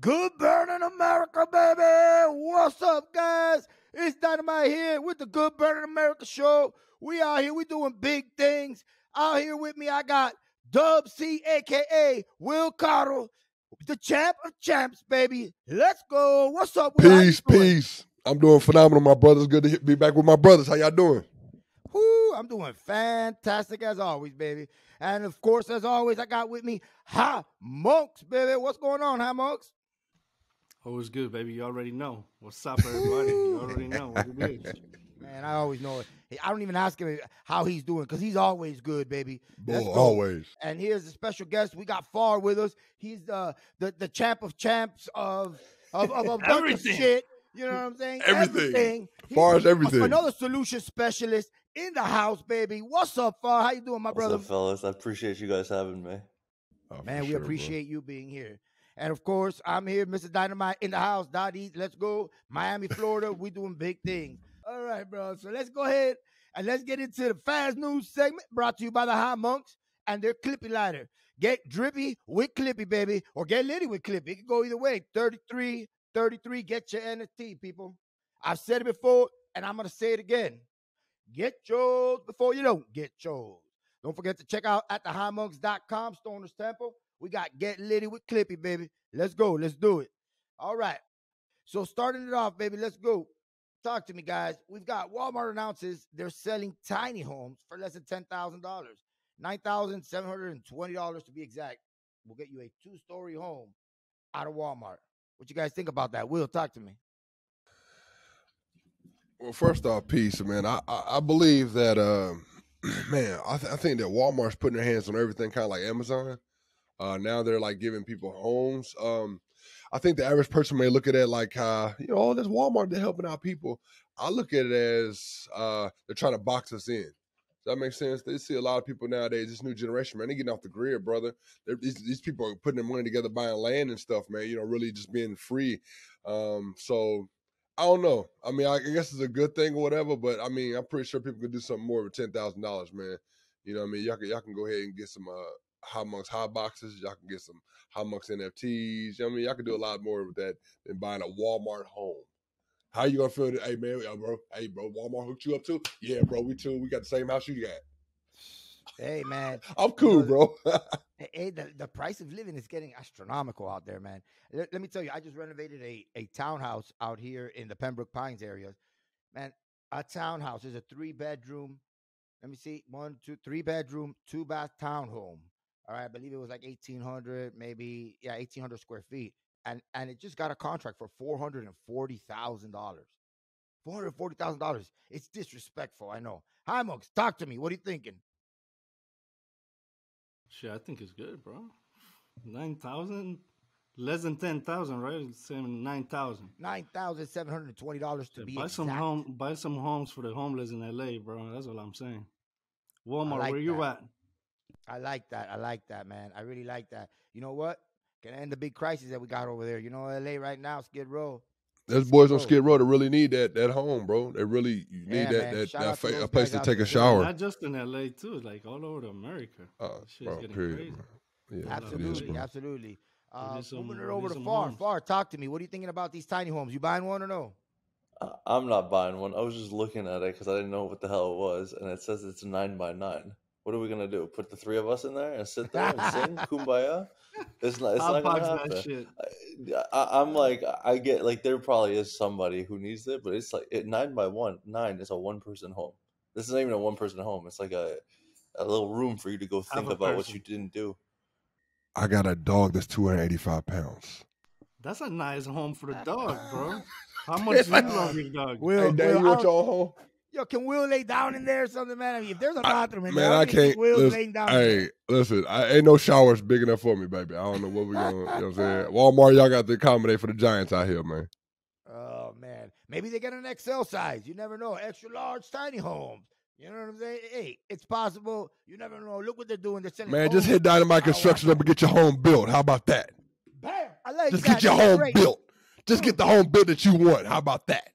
Good Burning America, baby. What's up, guys? It's Dynamite here with the Good Burning America show. We out here, we doing big things. Out here with me, I got Dub C, aka Will Cottle, the champ of champs, baby. Let's go. What's up? Will? Peace, peace. I'm doing phenomenal, my brothers. Good to be back with my brothers. How y'all doing? Woo, I'm doing fantastic as always, baby. And of course, as always, I got with me High Monks, baby. What's going on, High Monks? Oh, always good, baby. You already know. What's up, everybody? You already know what it is. Man, I always know it. I don't even ask him how he's doing because he's always good, baby. Boy, go. always. And here's a special guest. We got Far with us. He's the the, the champ of champs of of, of a bunch of Everything. shit. You know what I'm saying? Everything. He's Far as everything. Another solution specialist in the house, baby. What's up, Far? How you doing, my What's brother? up, fellas? I appreciate you guys having me. Oh, Man, we sure, bro. appreciate you being here. And of course, I'm here, Mr. Dynamite in the house. Dottie, let's go. Miami, Florida. we doing big things. All right, bro. So let's go ahead and let's get into the fast news segment brought to you by the High Monks and their Clippy lighter. Get drippy with Clippy, baby, or get litty with Clippy. It can go either way. 33, 33, get your NFT, people. I've said it before, and I'm going to say it again. Get yours before you don't get yours. Don't forget to check out at the thehighmonks.com, Stoner's Temple. We got Get Litty with Clippy, baby. Let's go. Let's do it. All right. So starting it off, baby, let's go. Talk to me, guys. We've got Walmart announces they're selling tiny homes for less than $10,000. $9,720 to be exact. We'll get you a two-story home out of Walmart. What you guys think about that? Will, talk to me. Well, first off, peace, man. I I, I believe that, um, man, I, th- I think that Walmart's putting their hands on everything, kind of like Amazon. Uh, now they're like giving people homes. Um, I think the average person may look at it like, uh, you know, oh, that's Walmart. They're helping out people. I look at it as uh, they're trying to box us in. Does that make sense? They see a lot of people nowadays, this new generation, man, they getting off the grid, brother. These, these people are putting their money together, buying land and stuff, man. You know, really just being free. Um, so I don't know. I mean, I guess it's a good thing or whatever, but I mean, I'm pretty sure people could do something more with ten thousand dollars, man. You know I mean? Y'all can y'all can go ahead and get some uh high monks high boxes, y'all can get some high monks NFTs. You know what I mean, y'all can do a mm-hmm. lot more with that than buying a Walmart home. How you gonna feel that? Hey man, yeah, bro. Hey bro, Walmart hooked you up too? Yeah, bro, we too. We got the same house you got. Hey, man. I'm cool, bro. Hey, hey, the, the price of living is getting astronomical out there, man. Let, let me tell you, I just renovated a, a townhouse out here in the Pembroke Pines area. Man, a townhouse is a three bedroom. Let me see, one, two, three bedroom, two bath townhome. All right, I believe it was like eighteen hundred, maybe yeah, eighteen hundred square feet, and and it just got a contract for four hundred and forty thousand dollars. Four hundred forty thousand dollars. It's disrespectful, I know. High Monks, talk to me. What are you thinking? Shit, I think it's good, bro. Nine thousand, less than ten thousand, right? Saying nine thousand. Nine thousand seven hundred twenty dollars to be Buy some home, buy some homes for the homeless in LA, bro. That's all I'm saying. Walmart, like where you at? I like that. I like that, man. I really like that. You know what? Can end the big crisis that we got over there. You know, LA right now, Skid Row. There's boys on Skid Row that really need that that home, bro. They really you need Yeah, that man. that, Shout that fa- a place to take a shower. Not just in LA too, like all over America. Oh, Shit's bro, getting period, crazy. bro. Yeah, Absolutely, is, absolutely. Uh, need some- moving it over to Far. homes. Far, talk to me. What are you thinking about these tiny homes? You buying one or no? I- I'm not buying one. I was just looking at it because I didn't know what the hell it was, and it says it's nine by nine. What are we gonna do? Put the three of us in there and sit there and sing "Kumbaya"? It's not. It's I'll not gonna happen. that shit. I, I, I'm like, I get like there probably is somebody who needs it, but it's like it, nine by one. Nine is a one person home. This isn't even a one person home. It's like a a little room for you to go think a about what you didn't do. I got a dog that's 285 pounds. That's a nice home for the uh, dog, bro. How much do you love your dog? Will, Hey, Dad, Will, you I want don't- your home? Yo, can Will lay down in there or something, man? I mean, if there's a bathroom in Man, there, I how do you think can't. Listen, laying down. hey, listen, I ain't no showers big enough for me, baby. I don't know what we're gonna. You know what I'm saying? Walmart, y'all got to accommodate for the Giants out here, man. Oh man, maybe they get an XL size. You never know. Extra large tiny homes. You know what I'm saying? Hey, it's possible. You never know. Look what they're doing. They're selling. Man, just hit Dynamite Construction up and get your home built. How about that? Bam! I like Just that. get your That's home great. built. Just get the home built that you want. How about that?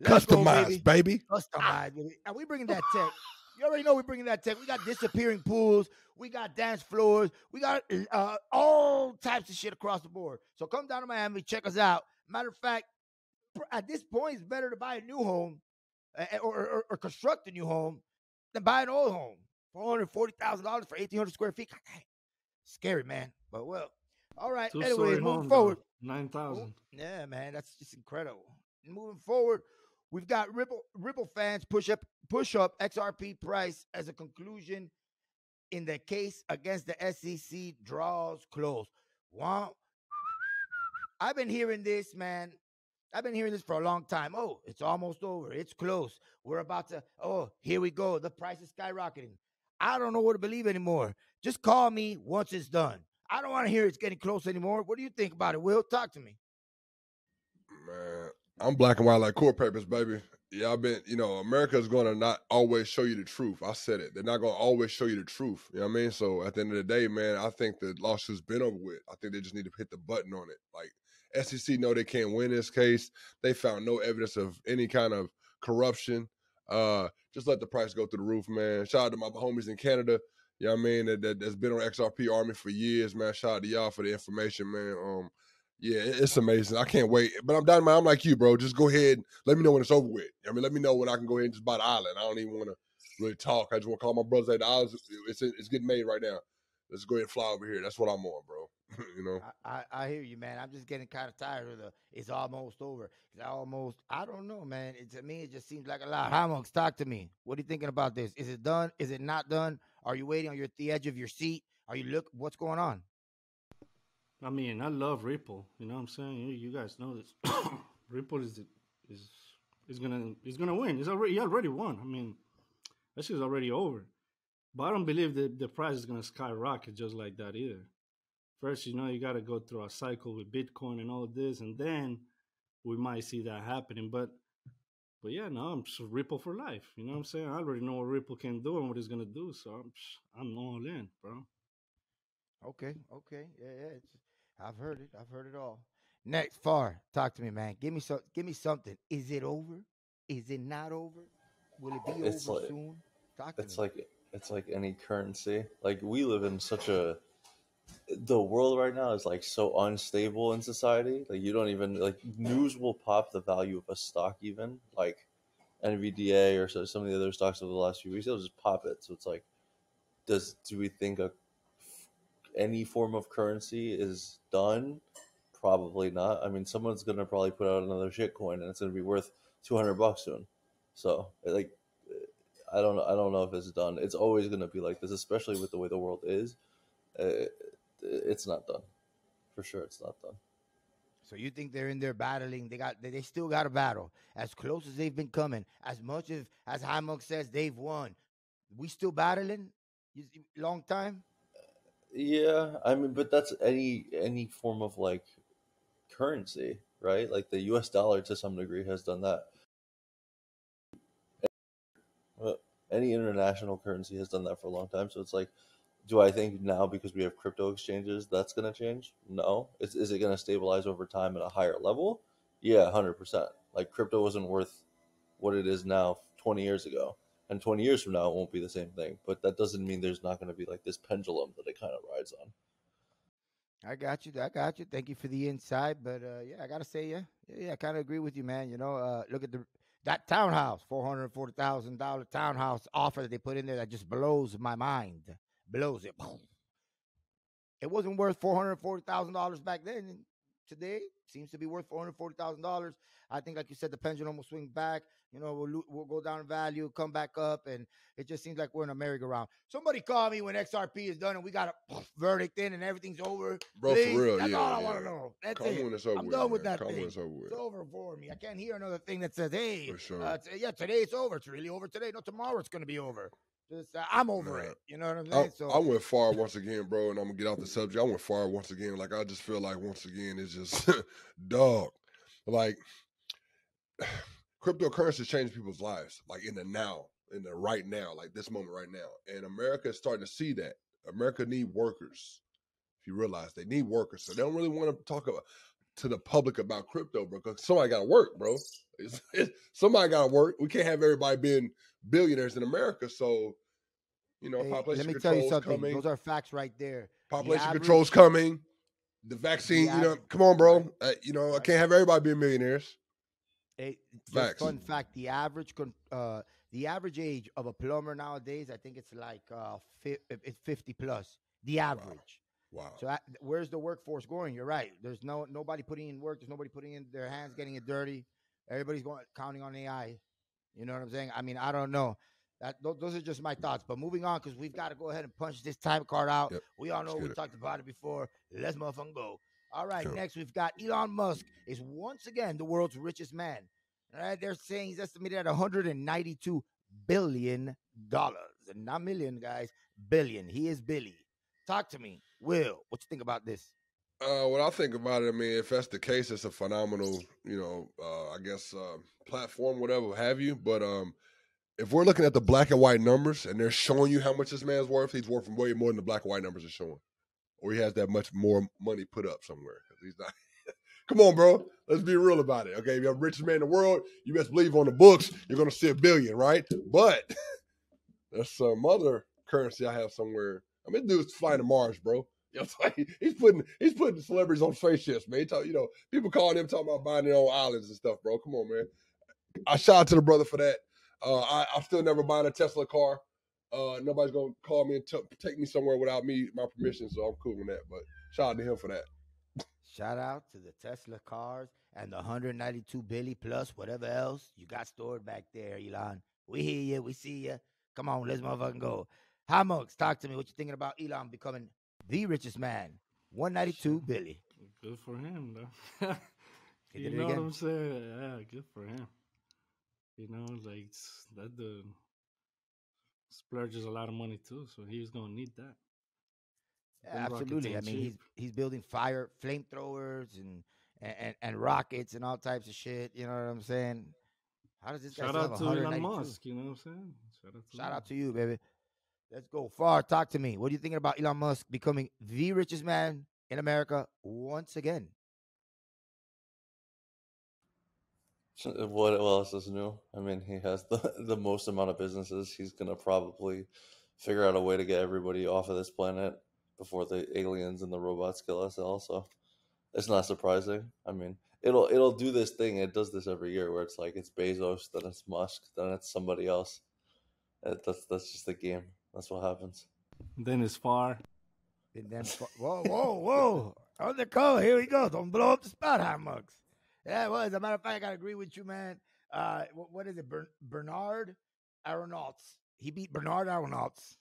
Let's go, Customized, baby. baby. Customized. baby. And we bringing that tech. You already know we're bringing that tech. We got disappearing pools. We got dance floors. We got uh, all types of shit across the board. So come down to Miami, check us out. Matter of fact, at this point, it's better to buy a new home or, or, or construct a new home than buy an old home. Four hundred forty thousand dollars for eighteen hundred square feet. Scary, man. But well, all right. Two anyway, moving home, forward. Nine thousand. Yeah, man, that's just incredible. Moving forward, we've got Ripple Ripple fans push up push up XRP price as a conclusion in the case against the SEC draws close. Wow. I've been hearing this, man. I've been hearing this for a long time. Oh, it's almost over. It's close. We're about to, oh, here we go. The price is skyrocketing. I don't know what to believe anymore. Just call me once it's done. I don't want to hear it's getting close anymore. What do you think about it, Will? Talk to me. Man, I'm black and white like court papers, baby. Yeah, I've been, you know, America's to not always show you the truth. I said it. They're not to always show you the truth. You know what I mean? So at the end of the day, man, I think the lawsuit's been over with. I think they just need to hit the button on it. Like, SEC know they can't win this case. They found no evidence of any kind of corruption. Uh, just let the price go through the roof, man. Shout out to my homies in Canada. You know what I mean? That, that, has been on XRP Army for years, man. Shout out to y'all for the information, man. Um, yeah, it's amazing. I can't wait. But I'm down, I'm like you, bro. Just go ahead. Let me know when it's over with. I mean, let me know when I can go ahead and just buy the island. I don't even want to really talk. I just want to call my brothers. Like, the island, it's it's getting made right now. Let's go ahead and fly over here. That's what I'm on, bro. you know. I, I, I, hear you, man. I'm just getting kind of tired of the. It's almost over. It's almost. I don't know, man. It, to me, it just seems like a lot. High Monks, talk to me. What are you thinking about this? Is it done? Is it not done? Are you waiting on your the edge of your seat? Are you look? What's going on? I mean, I love Ripple. You know what I'm saying? You, you guys know this. Ripple is is is gonna is gonna win. He's already he already won. I mean, that shit's already over. But I don't believe that the price is gonna skyrocket just like that either. First, you know, you got to go through a cycle with Bitcoin and all of this, and then we might see that happening. But, but yeah, no, I'm just Ripple for life. You know what I'm saying? I already know what Ripple can do and what it's gonna do, so I'm I'm all in, bro. Okay, okay, yeah, yeah. It's, I've heard it. I've heard it all. Next, far, talk to me, man. Give me some. Give me something. Is it over? Is it not over? Will it be it's over like, soon? Talk to it's me. like it's like any currency. Like we live in such a the world right now is like so unstable in society. Like you don't even like news will pop the value of a stock even like NVDA or so, some of the other stocks over the last few weeks. They'll just pop it. So it's like, does do we think a any form of currency is done? Probably not. I mean, someone's gonna probably put out another shit coin and it's gonna be worth two hundred bucks soon. So like, I don't know. I don't know if it's done. It's always gonna be like this, especially with the way the world is. Uh, it's not done. For sure, it's not done. So you think they're in there battling? They got they still got a battle as close as they've been coming. As much as as Hammock says they've won, we still battling. Long time. Yeah, I mean, but that's any any form of like currency, right? Like the U.S. dollar to some degree has done that. Any international currency has done that for a long time. So it's like do I think now because we have crypto exchanges that's going to change? No. Is, is it going to stabilize over time at a higher level? Yeah, 100%. Like crypto wasn't worth what it is now 20 years ago. And 20 years from now, it won't be the same thing. But that doesn't mean there's not going to be like this pendulum that it kind of rides on. I got you. I got you. Thank you for the insight. But uh, yeah, I gotta say, yeah, yeah, yeah I kind of agree with you, man. You know, uh, look at the that townhouse, four hundred forty thousand dollar townhouse offer that they put in there that just blows my mind blows it. It wasn't worth four hundred forty thousand dollars back then. Today seems to be worth four hundred forty thousand dollars. I think, like you said, the pendulum will swing back. You know, we'll we'll go down in value, come back up, and it just seems like we're in a merry-go-round. Somebody call me when XRP is done and we got a verdict in and everything's over. Bro, Please. for real, That's yeah, all I yeah. want to know. That's Come it. when it's over I'm with, done with man. that Come thing. when it's over with. It's over for me. I can't hear another thing that says, "Hey, For sure. uh, t- yeah, today it's over. It's really over today. No, tomorrow it's going to be over." Just, uh, I'm over Right. it. You know what I'm I, saying? so I went far once again, bro, and I'm gonna get off the subject. I went far once again. Like I just feel like once again it's just dog. Like cryptocurrency is changing people's lives, like in the now, in the right now, like this moment right now. And America is starting to see that. America need workers. If you realize they need workers, so they don't really want to talk about. to the public about crypto, bro. Because somebody got to work, bro. It's, it's, somebody got to work. We can't have everybody being billionaires in America. So, you know, Hey, population let me tell you something. coming. Those are facts right there. The population average- control's coming. The vaccine, you know, come on, bro. Uh, you know, I can't have everybody being millionaires. Hey, just fun fact: the average con- uh, the average age of a plumber nowadays, I think it's like uh, fi- it's fifty plus. The average. Wow. So that, where's the workforce going? You're right. There's no nobody putting in work. There's nobody putting in their hands, getting it dirty. Everybody's going counting on AI. You know what I'm saying? I mean, I don't know. That tho- those are just my thoughts. But moving on, because we've got to go ahead and punch this time card out. Yep, We all know let's we it. talked about it before. Let's motherfucking go. All right, Sure. next we've got Elon Musk is once again the world's richest man. All right, they're saying he's estimated at 192 billion dollars, and not million, guys, billion. He is Billy. Talk to me, Will. What you think about this? Uh, what I think about it, I mean, if that's the case, it's a phenomenal, you know, uh, I guess uh, platform, whatever have you. But um, if we're looking at the black and white numbers and they're showing you how much this man's worth, he's worth way more than the black and white numbers are showing, or he has that much more money put up somewhere. He's not. Come on, bro. Let's be real about it. Okay, if you're the richest man in the world, you best believe on the books you're gonna see a billion, right? But there's some other currency I have somewhere. I mean, dude's flying to Mars, bro. You know, what he's putting he's putting celebrities on spaceships, man. Talk, you know, people calling him talking about buying their own islands and stuff, bro. Come on, man. I shout out to the brother for that. Uh, I, I'm still never buying a Tesla car. Uh, nobody's gonna call me and t- take me somewhere without me my permission, so I'm cool with that. But shout out to him for that. Shout out to the Tesla cars and the 192 billion plus whatever else you got stored back there, Elon. We hear you. We see you. Come on, let's motherfucking go. High Monks. Talk to me. What you thinking about Elon becoming the richest man? 192 billion. Good for him, though. You did it know what. I'm saying? Yeah, good for him. You know, like s- that dude splurges a lot of money too, so he's gonna need that. Yeah, absolutely. I mean, he's cheap. he's building fire flamethrowers and, and and rockets and all types of shit. You know what I'm saying? How does this guy Shout still out to Elon Musk. You know what I'm saying? Shout out to Shout out to you, baby. Let's go far. Talk to me. What are you thinking about Elon Musk becoming the richest man in America once again? What else is new? I mean, he has the the most amount of businesses. He's gonna probably figure out a way to get everybody off of this planet before the aliens and the robots kill us. Also, it's not surprising. I mean, it'll it'll do this thing. It does this every year, where it's like it's Bezos, then it's Musk, then it's somebody else. Uh, That's that's just the game. That's what happens. Then it's far. And then, fu- whoa, whoa, whoa. On the call. Here we go. Don't blow up the spot, High Monks. Yeah, well, as a matter of fact, I got to agree with you, man. Uh, what, what is it? Ber- Bernard Aronalds. He beat Bernard Aronalds.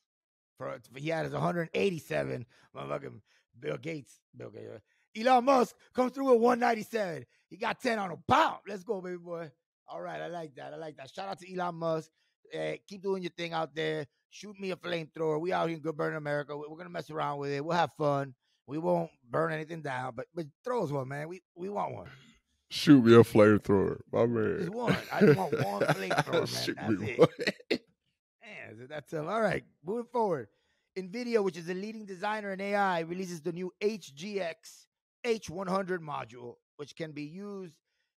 For, he had his 187. Motherfucking Bill Gates. Bill Gates. uh, Elon Musk comes through with 197. He got 10 on him. Pow! Let's go, baby boy. All right, I like that. I like that. Shout out to Elon Musk. Hey, keep doing your thing out there. Shoot me a flamethrower. We out here in Good Burn America. We- We're gonna mess around with it. We'll have fun. We won't burn anything down, but but throw us one, man. We we want one. Shoot me a flamethrower, my man. Just one. I just want one flamethrower, man. Shoot That's me it. Man, so that's um, all right. Moving forward, NVIDIA, which is the leading designer in AI, releases the new HGX H100 module, which can be used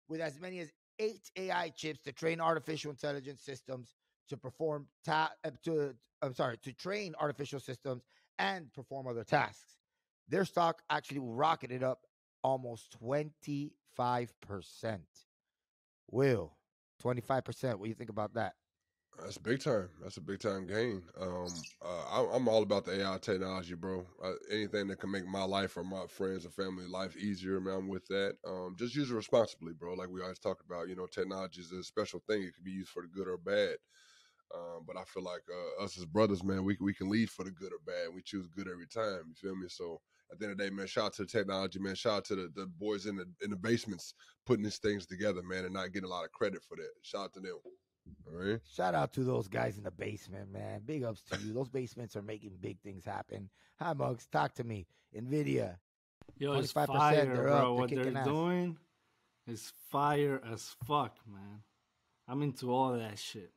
with as many as eight AI chips to train artificial intelligence systems to perform ta- uh, to I'm sorry to train artificial systems and perform other tasks. Their stock actually rocketed up almost 25 percent. Will 25 percent? What do you think about that? That's big time. That's a big time gain. Um, uh, I, I'm all about the AI technology, bro. Uh, anything that can make my life or my friends or family life easier, man, I'm with that. Um, just use it responsibly, bro. Like we always talk about, you know, technology is a special thing. It can be used for the good or bad. Um, but I feel like uh, us as brothers, man, we we can lead for the good or bad. We choose good every time. You feel me? So at the end of the day, man, shout out to the technology, man. Shout out to the, the boys in the in the basements putting these things together, man, and not getting a lot of credit for that. Shout out to them. All right. Shout out to those guys in the basement, man. Big ups to you. Those basements are making big things happen. High Monks. Talk to me. NVIDIA. Yo, it's fire, they're bro. up, they're what they're ass. doing is fire as fuck, man. I'm into all that shit.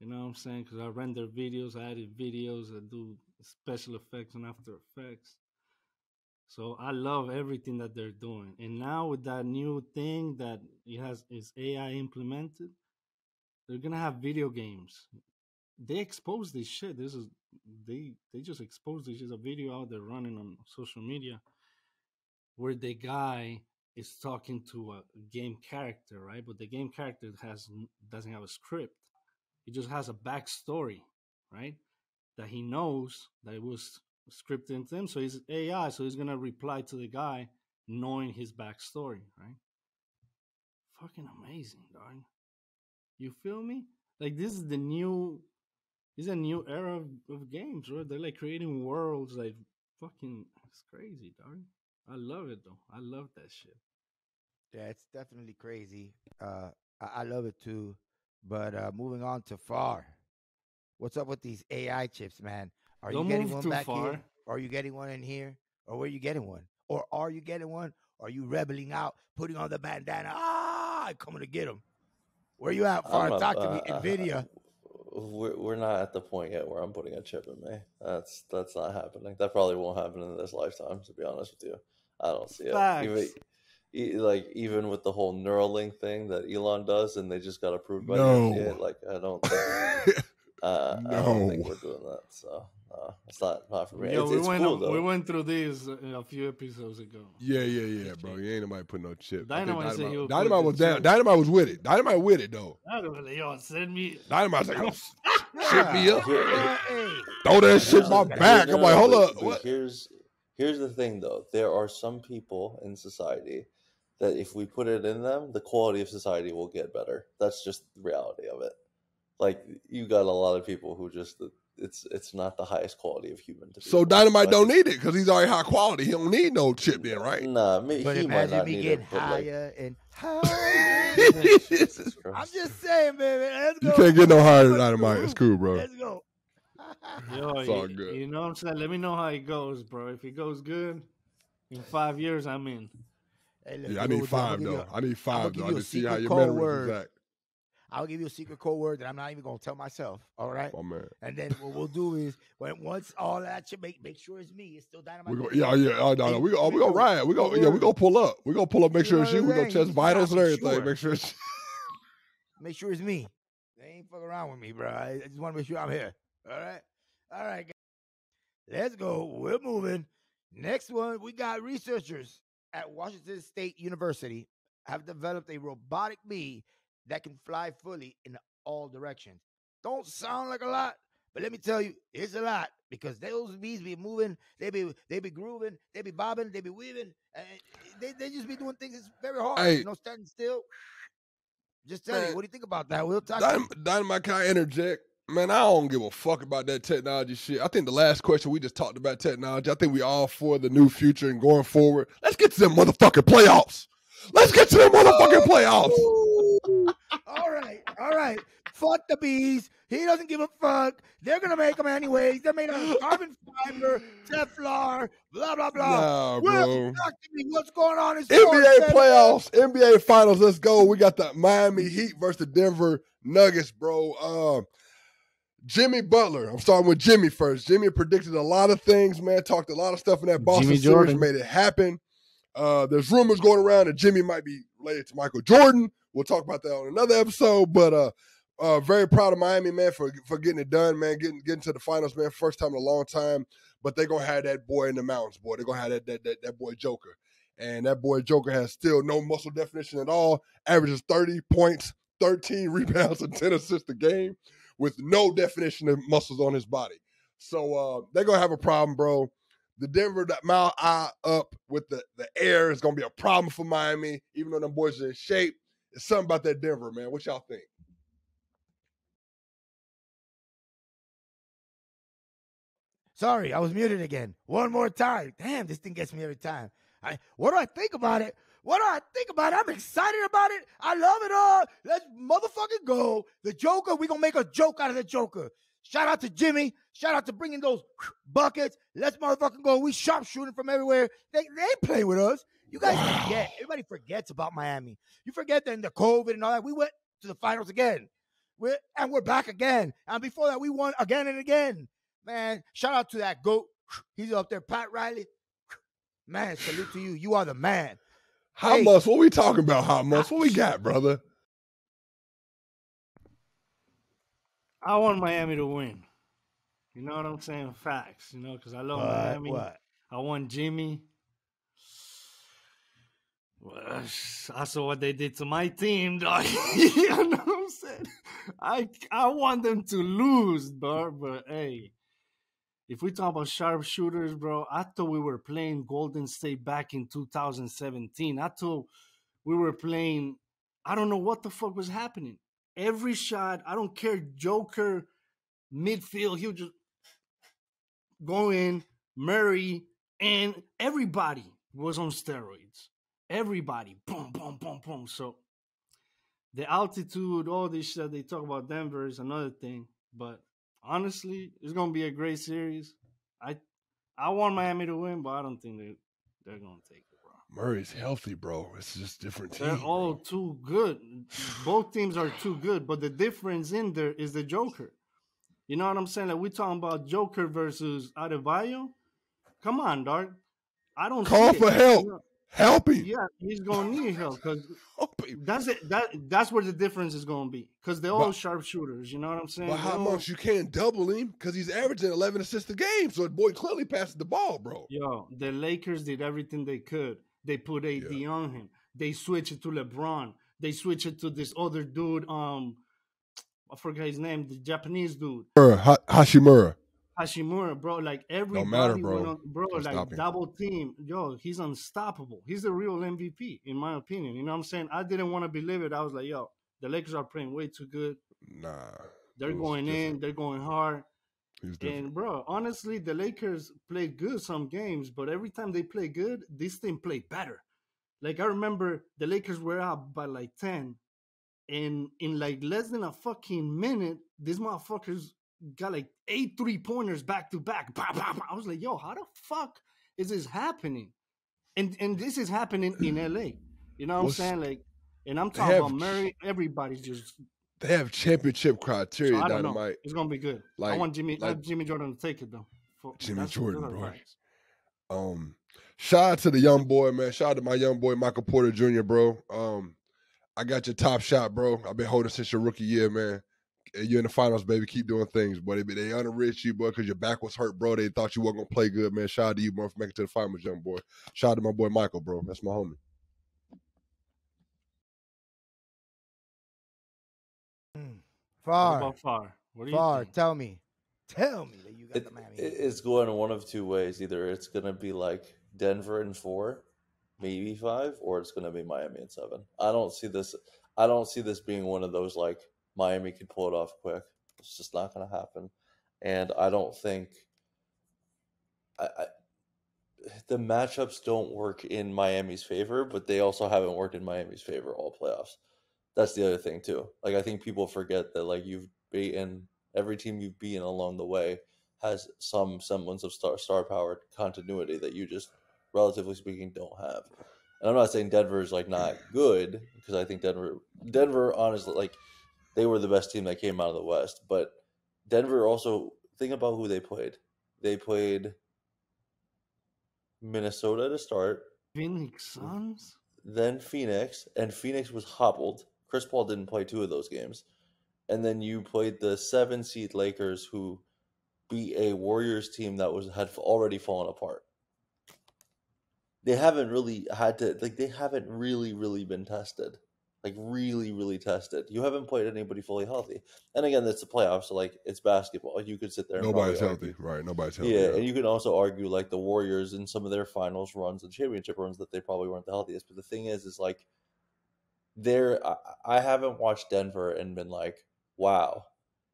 You know what I'm saying? Because I render videos, I edit videos, I do special effects and After Effects. So I love everything that they're doing. And now with that new thing that it has is AI implemented, they're gonna have video games. They expose this shit. This is they they just expose this. There's a video out there running on social media where the guy is talking to a game character, right? But the game character has doesn't have a script. It just has a backstory, right? That he knows that it was scripted into him. So he's AI, so he's gonna reply to the guy knowing his backstory, right? Fucking amazing, dog. You feel me? Like this is the new this is a new era of, of games, right? They're like creating worlds like fucking it's crazy, dog. I love it though. I love that shit. Yeah, it's definitely crazy. Uh, I, I love it too. But uh, moving on to far, what's up with these AI chips, man? Are Don't you getting one back far. here? Are you getting one in here? Or where are you getting one? Or are you getting one? Are you rebelling out, putting on the bandana? Ah, I'm coming to get them. Where you at, far? I'm a- Talk to me. uh, Nvidia. We're, we're not at the point yet where I'm putting a chip in me. That's that's not happening. That probably won't happen in this lifetime. To be honest with you, I don't see it. Even, Facts. e- like even with the whole Neuralink thing that Elon does, and they just got approved by No. the FDA. Like I don't, think, uh, I don't think we're doing that. So uh, it's not not for me. Yo, it's we it's went cool we went through these uh, a few episodes ago. Yeah, yeah, yeah, bro. You ain't nobody putting no chip. I think Dynamite said he would put Dynamite was down. chip. Dynamite was with it. Dynamite with it though. I don't yo, send me. Dynamite's like, oh, shit me up. Here- Yeah, hey. Throw that shit in my back. I'm like, hold up. What? Here's here's the thing though. There are some people in society that if we put it in them, the quality of society will get better. That's just the reality of it. Like you got a lot of people who just it's it's not the highest quality of human to So. Dynamite I don't need it because he's already high quality. He don't need no chip then, right? Nah, me, But he might imagine not me need getting it, but like, higher and higher. I'm just saying, baby. Let's go. You can't get no higher than Dynamite. It's cool, bro. Let's go. Yo, It's all you, good. you know what I'm saying? Let me know how it goes, bro. If it goes good, in five years, I'm in. Hey, Yeah, I you know need I'm five gonna though. a- I need five give though. I you a just see how secret your code memories word. is act. I'll give you a secret code word that I'm not even gonna tell myself. All right. Oh man. And then what we'll do is when once all that shit make make sure it's me. It's still dynamite. We go, yeah, yeah. Oh, no, no. We go, we Secret go ride. We go, yeah, we word. go pull up. We go pull up. Make You sure it's you. We go saying? test You vitals and everything. sure. Make sure it's. Make sure it's me. They ain't fuck around with me, bro. I I just want to make sure I'm here. All right. All right. guys. Let's go. We're moving. Next one, we got researchers at Washington State University have developed a robotic bee that can fly fully in all directions. Don't sound like a lot, but let me tell you, it's a lot because those bees be moving, they be they be grooving, they be bobbing, they be weaving, and they, they just be doing things that's very hard. Hey. You know, standing still. Just tell Man. you, what do you think about that? We'll talk. Dynamite, Dynamite, can I interject? Man, I don't give a fuck about that technology shit. I think the last question we just talked about technology. I think we all for the new future and going forward. Let's get to them motherfucking playoffs. Let's get to them motherfucking playoffs. All right, all right. Fuck the bees. He doesn't give a fuck. They're gonna make them anyways. They're made out of carbon fiber, Teflon, blah blah blah. Nah, bro. talk to me. What's going on in sports, NBA playoffs, NBA finals. Let's go. We got the Miami Heat versus the Denver Nuggets, bro. Um, Jimmy Butler. I'm starting with Jimmy first. Jimmy predicted a lot of things, man. Talked a lot of stuff in that Boston Jimmy series, Jordan. made it happen. Uh, there's rumors going around that Jimmy might be related to Michael Jordan. We'll talk about that on another episode. But uh, uh, very proud of Miami, man, for for getting it done, man. Getting getting to the finals, man. First time in a long time. But they're gonna have that boy in the mountains, boy. They're gonna have that that that, that boy Joker. And that boy Joker has still no muscle definition at all. Averages 30 points, 13 rebounds, and 10 assists a game with no definition of muscles on his body. So uh, they're gonna have a problem, bro. The Denver that mile eye up with the, the air is gonna be a problem for Miami, even though them boys are in shape. It's something about that Denver, man. What y'all think? Sorry, I was muted again. One more time. Damn, this thing gets me every time. I, what do I think about it? What do I think about it? I'm excited about it. I love it all. Let's motherfucking go. The Joker, we gonna make a joke out of the Joker. Shout out to Jimmy. Shout out to bringing those buckets. Let's motherfucking go. We sharpshooting from everywhere. They, they ain't playing with us. You guys forget. Everybody forgets about Miami. You forget that in the COVID and all that, we went to the finals again. We're, and we're back again. And before that, we won again and again. Man, shout out to that GOAT. He's up there, Pat Riley. Man, salute to you. You are the man. Hot Hey. months. What we talking about? Hot months. What we got, brother? I want Miami to win. You know what I'm saying? Facts. You know, because I love What? Miami. What? I want Jimmy. I saw what they did to my team, dog. you know what I'm saying? I I want them to lose, dog. But hey, if we talk about sharpshooters, bro, I thought we were playing Golden State back in 2017. I thought we were playing. I don't know what the fuck was happening. Every shot, I don't care, Joker, midfield, he would just go in. Murray and everybody was on steroids. Everybody, boom, boom, boom, boom. So the altitude, all this shit they talk about Denver is another thing. But honestly, it's gonna be a great series. I I want Miami to win, but I don't think they they're gonna take it, bro. Murray's healthy, bro. It's just different team. They're all too good. Both teams are too good, but the difference in there is the Joker. You know what I'm saying? Like we talking about Joker versus Adebayo. Come on, dog. I don't Call for it. help. Help him. Yeah, he's gonna need help because that's it. That that's where the difference is gonna be because they're all But- sharpshooters. You know what I'm saying? But how much you can't double him because he's averaging 11 assists a game. So the boy clearly passes the ball, bro. Yo, the Lakers did everything they could. They put AD Yeah. on him. They switch it to LeBron. They switch it to this other dude. Um, I forgot his name. The Japanese dude, Hashimura. Hashimura, bro. Like everybody, matter, went bro. on- bro. Like double team. Yo, he's unstoppable. He's the real MVP, in my opinion. You know what I'm saying? I didn't want to believe it. I was like, yo, the Lakers are playing way too good. Nah. They're going in. They're going hard. And bro, honestly, the Lakers play good some games, but every time they play good, this team play better. Like I remember the Lakers were up by like 10. And in like less than a fucking minute, these motherfuckers got like eight three pointers back to back. Bah, bah, bah. I was like, yo, how the fuck is this happening? And and this is happening in LA. You know what What's- I'm saying? Like, and I'm talking have- about Murray. Everybody's just They have championship criteria, so I don't know. Dynamite. It's gonna be good. I Like- want Jimmy I like- want Jimmy Jordan to take it though. For- Jimmy Jordan, bro. Um, shout out to the young boy, man. Shout out to my young boy, Michael Porter Jr., bro. Um, I got your top shot, bro. I've been holding since your rookie year, man. And You're in the finals, baby. Keep doing things, buddy. But they unenriched you, boy, because your back was hurt, bro. They thought you weren't gonna play good, man. Shout out to you, bro, for making it to the finals, young boy. Shout out to my boy Michael, bro. That's my homie. Mm. What Far, about Far? What do you far. think? Tell me, tell me that you got It, the Miami. it's going one of two ways. Either it's going to be like Denver in four, maybe five, or it's going to be Miami in seven. I don't see this. I don't see this being one of those like Miami can pull it off quick. It's just not going to happen, and I don't think. I, I the matchups don't work in Miami's favor, but they also haven't worked in Miami's favor all playoffs. That's the other thing too. Like I think people forget that like you've beaten every team you've beaten along the way has some semblance of star star power continuity that you just relatively speaking don't have. And I'm not saying Denver is like not good because I think Denver Denver honestly like they were the best team that came out of the West, but Denver also think about who they played. They played Minnesota to start, Phoenix Suns? then Phoenix, and Phoenix was hobbled. Chris Paul didn't play two of those games. And then you played the seven seed Lakers who beat a Warriors team that was had already fallen apart. They haven't really had to like they haven't really, really been tested. Like really, really tested. You haven't played anybody fully healthy. And again, it's the playoffs, so like it's basketball. You could sit there and Nobody's probably argue- healthy, right? Nobody's healthy. yeah, and you can also argue like the Warriors in some of their finals runs and championship runs that they probably weren't the healthiest. But the thing is, is like there, I, I haven't watched Denver and been like, wow,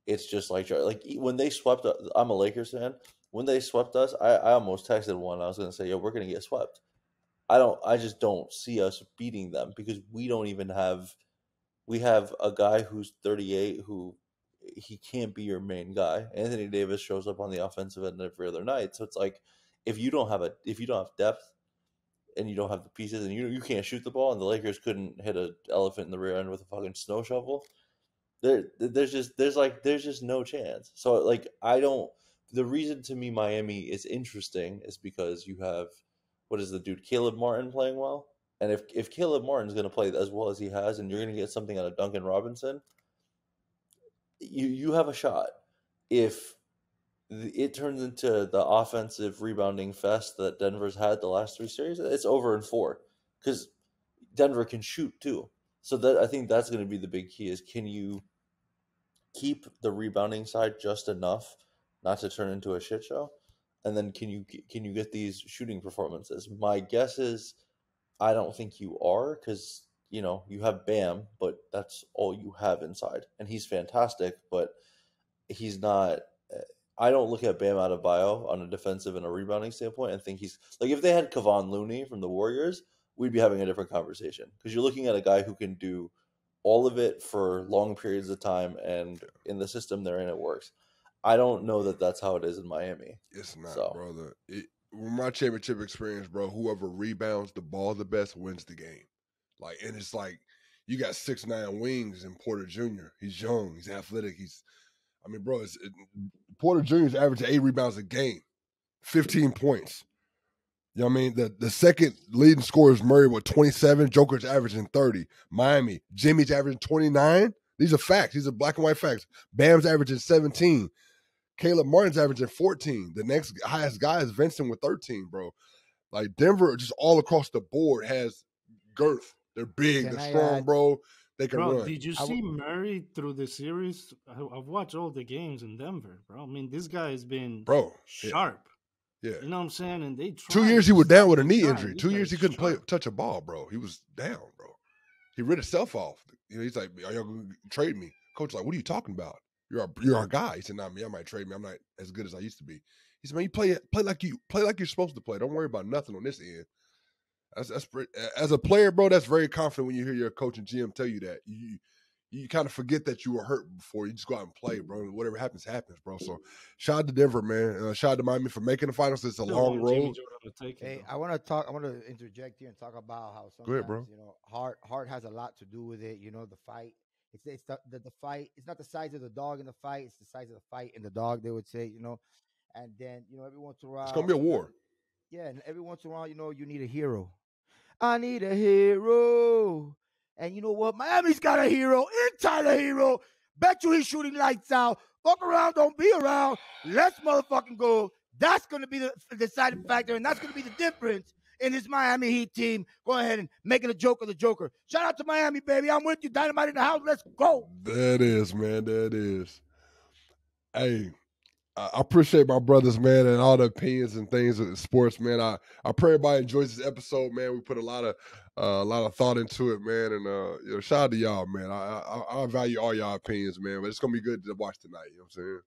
it's just like like when they swept. Uh, I'm a Lakers fan. When they swept us, I, I almost texted one. I was gonna say, yo, we're gonna get swept. I don't. I just don't see us beating them because we don't even have. We have a guy who's 38 who he can't be your main guy. Anthony Davis shows up on the offensive end every other night, so it's like if you don't have a if you don't have depth and you don't have the pieces and you you can't shoot the ball and the Lakers couldn't hit an elephant in the rear end with a fucking snow shovel. There, there's just there's like there's just no chance. So like I don't. The reason to me Miami is interesting is because you have what is the dude Caleb Martin playing well? And if if Caleb Martin's going to play as well as he has, and you're going to get something out of Duncan Robinson, you you have a shot. If it turns into the offensive rebounding fest that Denver's had the last three series, it's over in four because Denver can shoot too. So that I think that's going to be the big key is can you keep the rebounding side just enough not to turn into a shit show, and then can you can you get these shooting performances? My guess is I don't think you are because you know you have Bam, but that's all you have inside, and he's fantastic, but he's not. Eh, I don't look at Bam Adebayo on a defensive and a rebounding standpoint and think he's like if they had Kevon Looney from the Warriors, we'd be having a different conversation because you're looking at a guy who can do all of it for long periods of time, and in the system they're in, it works. I don't know that that's how it is in Miami. It's not, so. brother. It, my championship experience, bro, whoever rebounds the ball the best wins the game. Like, and it's like you got six nine wings in Porter Jr. He's young, he's athletic, he's. I mean, bro, it, Porter Jr. is averaging eight rebounds a game, fifteen points. You know what I mean? The the second leading scorer is Murray with 27. Joker's averaging 30. Miami, Jimmy's averaging 29. These are facts. These are black and white facts. Bam's averaging 17. Caleb Martin's averaging 14. The next highest guy is Vincent with 13, bro. Like Denver, just all across the board has girth. They're big, Can they're I strong, add, bro. They can bro, run. Did you see Murray through the series? I've watched all the games in Denver, bro. I mean, this guy has been bro sharp. Yeah. You know what I'm saying? And they two years he was down with a knee injury. Two years he couldn't play touch a ball, bro. He was down, bro. He rid himself off. You know, he's like, Are y'all gonna trade me? Coach like, what are you talking about? You're our, you're our guy. He said, "Not me. I might trade me. I'm not as good as I used to be." He said, "Man, you play play like you play like you're supposed to play. Don't worry about nothing on this end." That's, that's as a player, bro. That's very confident when you hear your coach and GM tell you that. You you kind of forget that you were hurt before. You just go out and play, bro. Whatever happens, happens, bro. So shout out to Denver, man. Uh, shout out to Miami for making the finals. It's a long road. Hey, I want to talk. I want to interject here and talk about how sometimes ahead, bro. you know heart heart has a lot to do with it. You know the fight. It's it's the, the, the fight. It's not the size of the dog in the fight. It's the size of the fight in the dog. They would say, you know, and then you know every once in a while it's gonna be a war. Yeah, and every once in a while, you know, you need a hero. I need a hero. And you know what? Miami's got a hero in Tyler Herro. Bet you he's shooting lights out. Fuck around, don't be around. Let's motherfucking go. That's going to be the deciding factor, and that's going to be the difference in this Miami Heat team. Go ahead and making a joke of the Joker. Shout out to Miami, baby. I'm with you. Dynamite in the house. Let's go. That is, man. That is. Hey, I appreciate my brothers, man, and all the opinions and things of sports, man. I, I pray everybody enjoys this episode, man. We put a lot of uh, a lot of thought into it, man, and uh, you know, shout out to y'all, man. I, I, I value all y'all opinions, man. But it's gonna be good to watch tonight. You know what I'm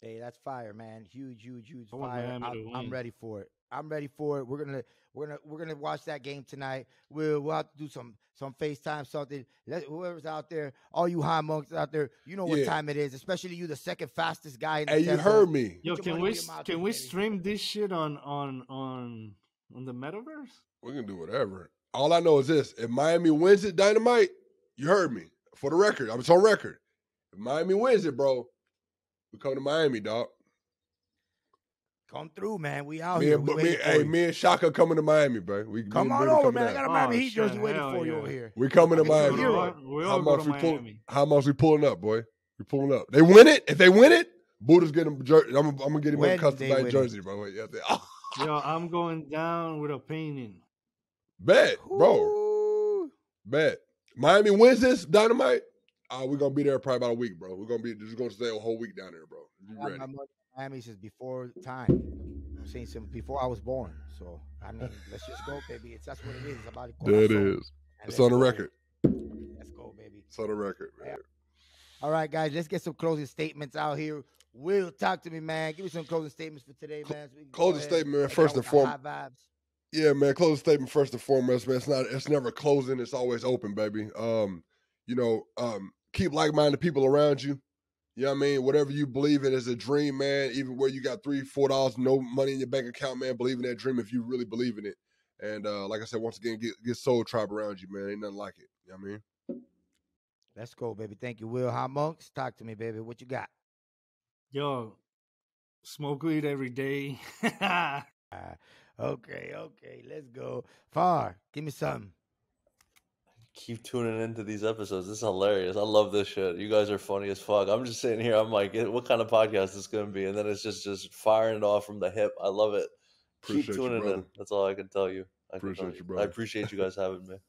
saying? hey, that's fire, man. Huge, huge, huge fire. I'm, I'm ready for it. I'm ready for it. We're gonna we're gonna we're gonna watch that game tonight. We'll we'll have to do some some FaceTime something. Let whoever's out there, all you high monks out there, you know what yeah. time it is. Especially you, the second fastest guy. In the hey, you heard me. Yo, can we can we stream this shit on on on on the metaverse? We can do whatever. All I know is this: if Miami wins it, dynamite. You heard me. For the record, I'm on record. If Miami wins it, bro, we come to Miami, dog. Come through, man. We out me here. And, we me, hey, me and Shaka coming to Miami, bro. We come on over, man. Out. I got a Miami oh, Heat jersey waiting for yeah. you over here. We coming to Miami. We how much we pull, How much we pulling up, boy? We pulling up. They win it. If they win it, Buddha's getting. I'm, I'm gonna get him a customized jersey, bro. Yeah, oh. Yo, I'm going down with a painting. Bet, bro. Ooh. Bet. Miami wins this dynamite. Uh, we're gonna be there probably about a week, bro. We're gonna be just gonna stay a whole week down there, bro. You ready? Miami since before time. I'm saying since before I was born. So I mean, let's just go, baby. It's that's what it is. It's about it. That is. It's on the record. Let's go, baby. It's on the record, man. All right, guys. Let's get some closing statements out here. Will, talk to me, man. Give me some closing statements for today, man. So closing statement, man. First and foremost. Yeah, man. Closing statement first and foremost, man. It's not. It's never closing. It's always open, baby. Um, you know, um, keep like-minded people around you. You know what I mean? Whatever you believe in is a dream, man. Even where you got three, four dollars, no money in your bank account, man. Believe in that dream if you really believe in it. And uh, like I said, once again, get get soul tribe around you, man. Ain't nothing like it. You know what I mean? Let's go, baby. Thank you, Will. Hot monks, talk to me, baby. What you got? Yo, smoke weed every day. uh, Okay, okay, let's go. Far, give me some. Keep tuning into these episodes. This is hilarious. I love this shit. You guys are funny as fuck. I'm just sitting here. I'm like, "Eh, what kind of podcast is this going to be? And then it's just just firing it off from the hip. I love it. Appreciate Keep tuning brother. in. That's all I can tell you. I can tell Appreciate you, I appreciate you guys having me.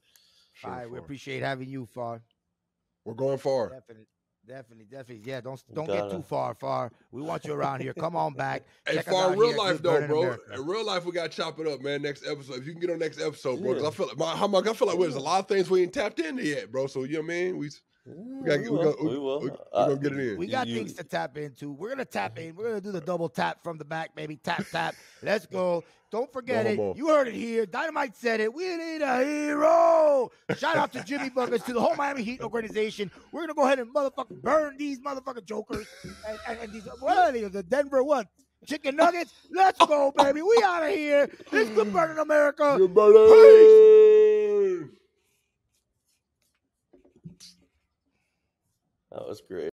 Sure, All right, we appreciate having you, Far. We're going far. Definitely, definitely, definitely. Yeah, don't don't get too far, Far. We want you around here. Come on back. Hey, Check far in real here life Good though, bro. America. In real life, we got to chop it up, man. Next episode, if you can get on next episode, bro. Because I feel like my, how much I feel like there's a lot of things we ain't tapped into yet, bro. So you know what I mean? We we got we we will. got we, We will. we, we Uh, gonna get it in. We got you- things to tap into. We're gonna tap in. We're gonna do the double tap from the back, baby. Tap tap. Let's go. Don't forget No it. You heard it here. Dynamite said it. We need a hero. Shout out to Jimmy Buckets, to the whole Miami Heat organization. We're gonna go ahead and motherfucking burn these motherfucking jokers and, and, and these what are they? The Denver what? Chicken nuggets. Let's go, baby. We out of here. It's good burning America. Good burning. That was great.